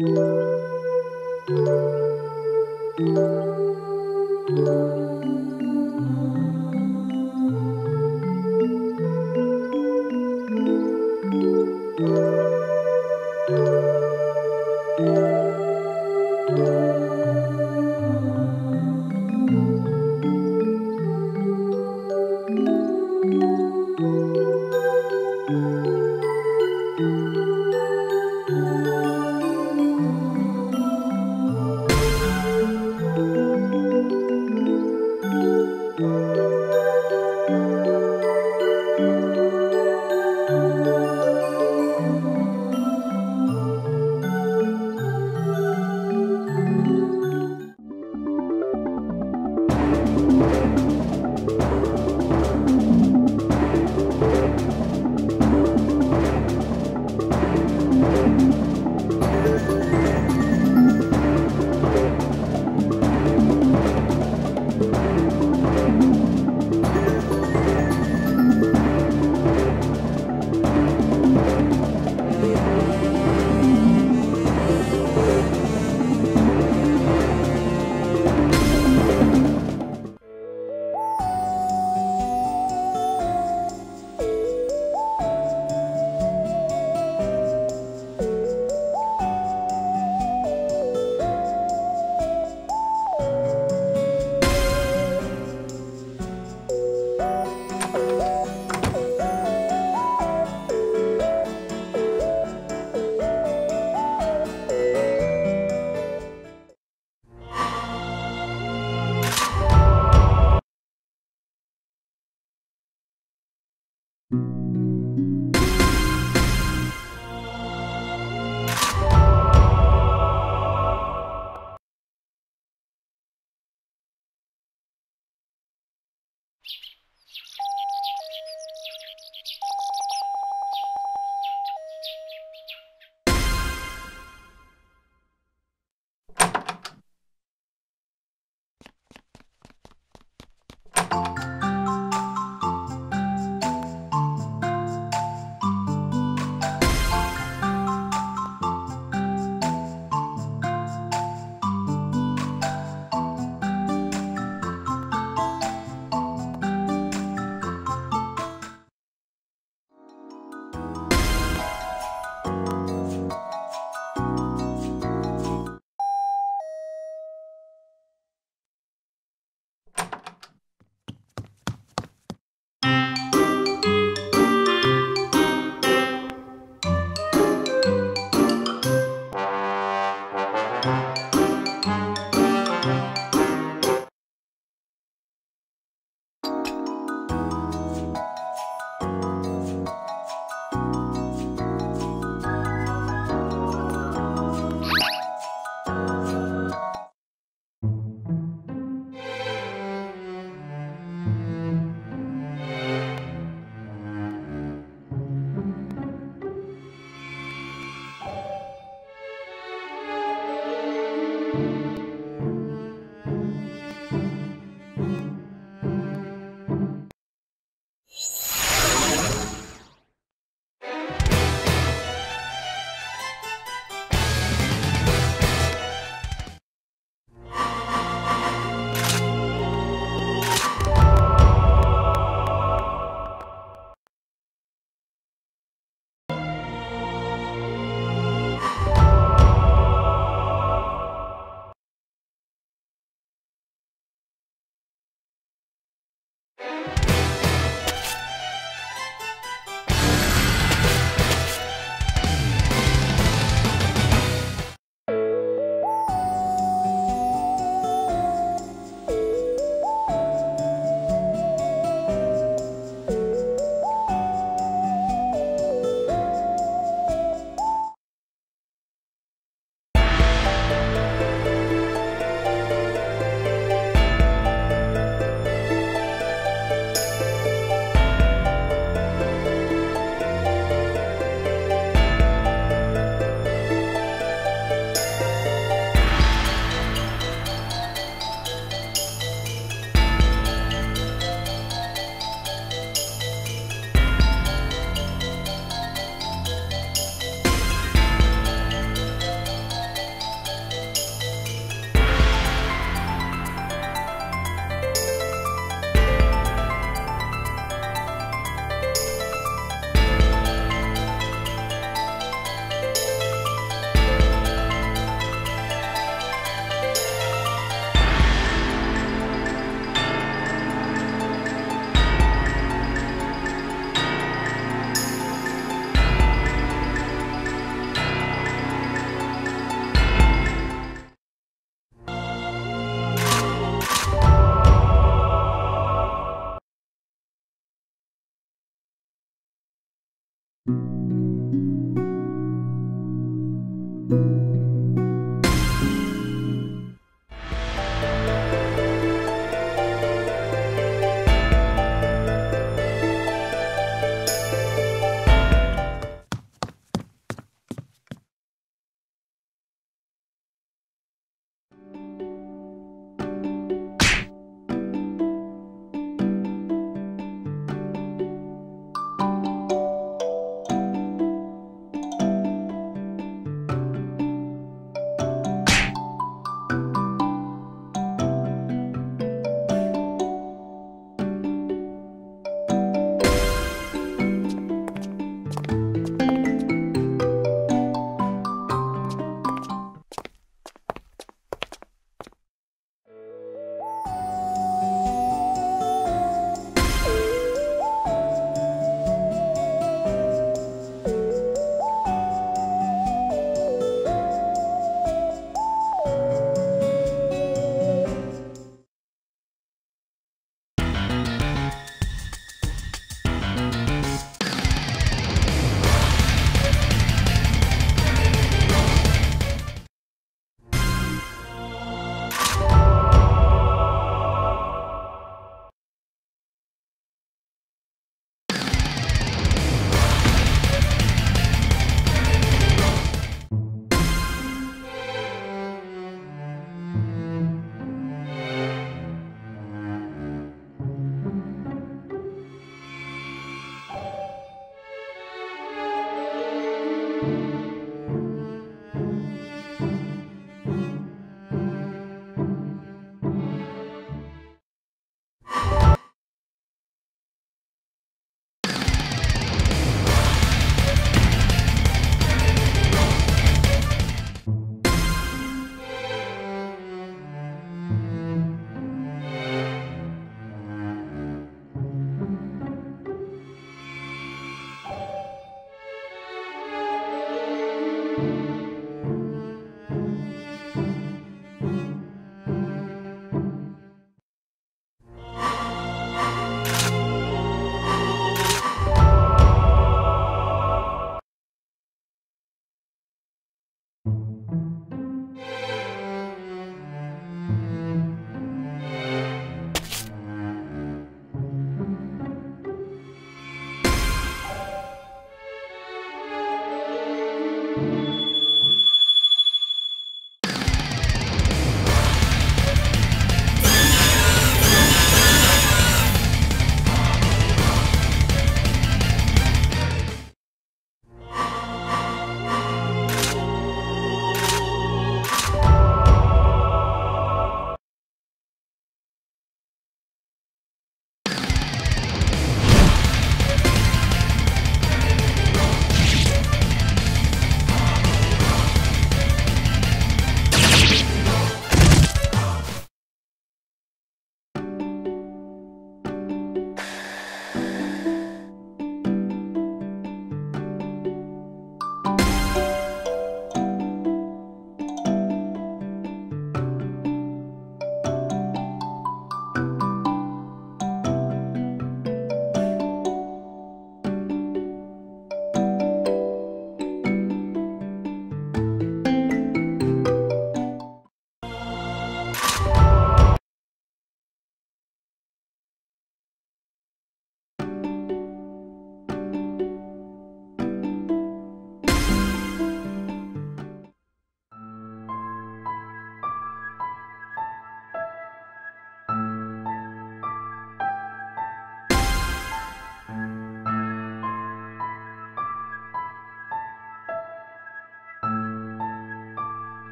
Música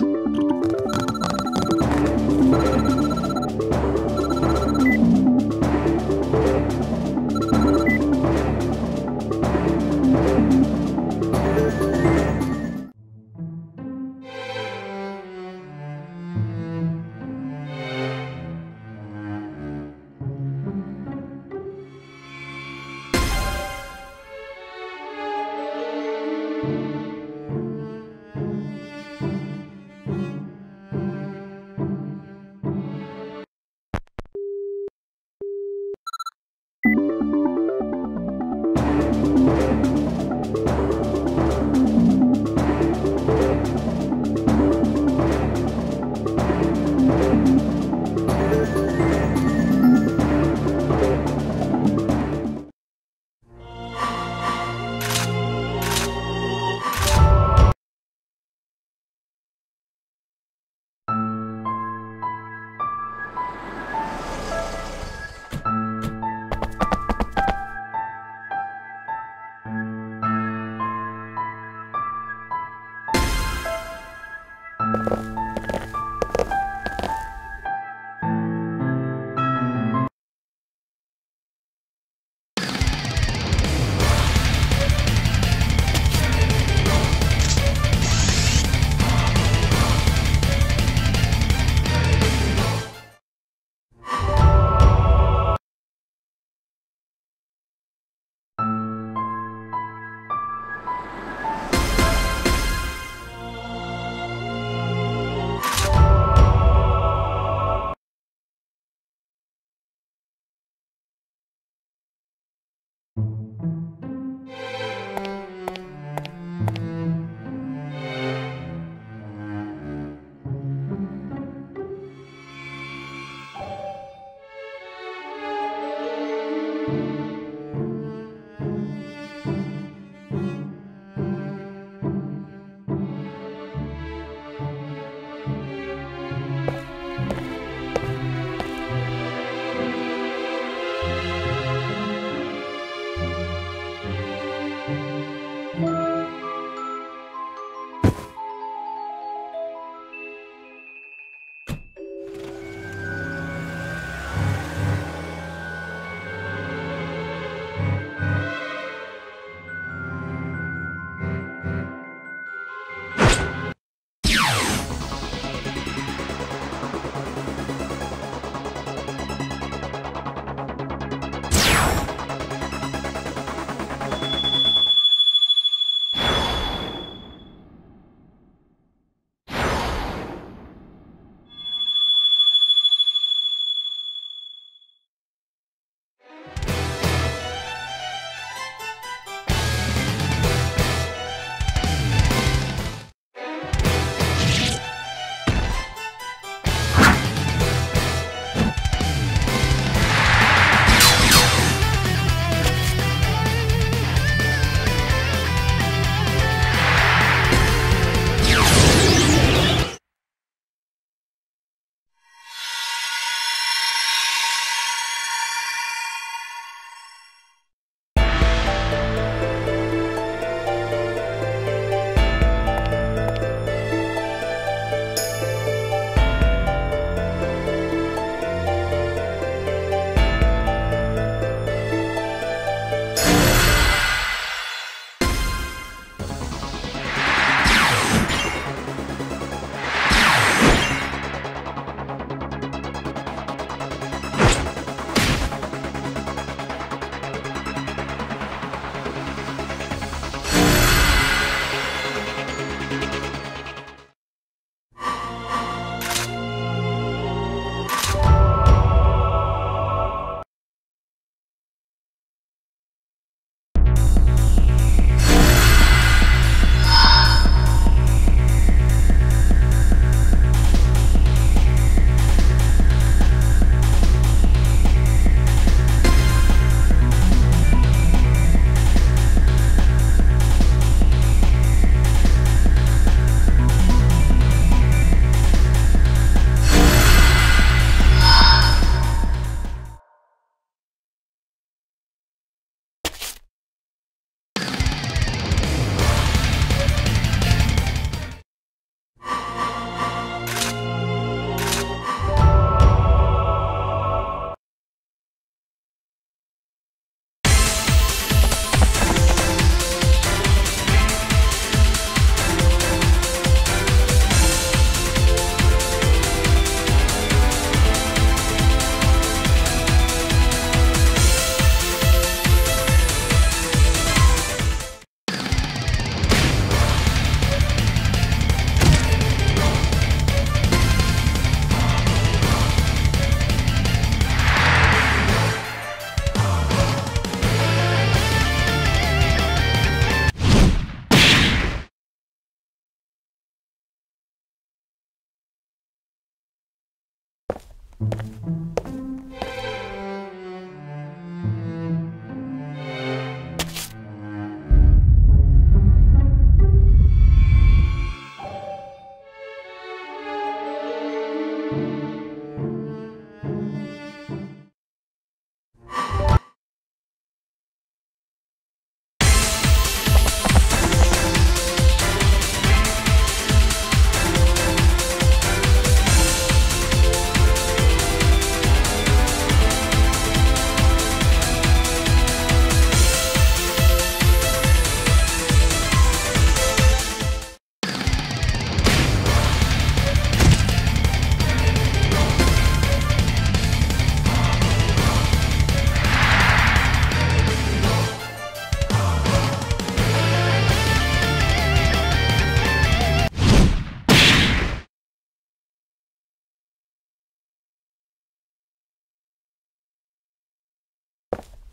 Música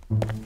you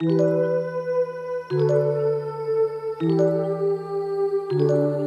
Thank you.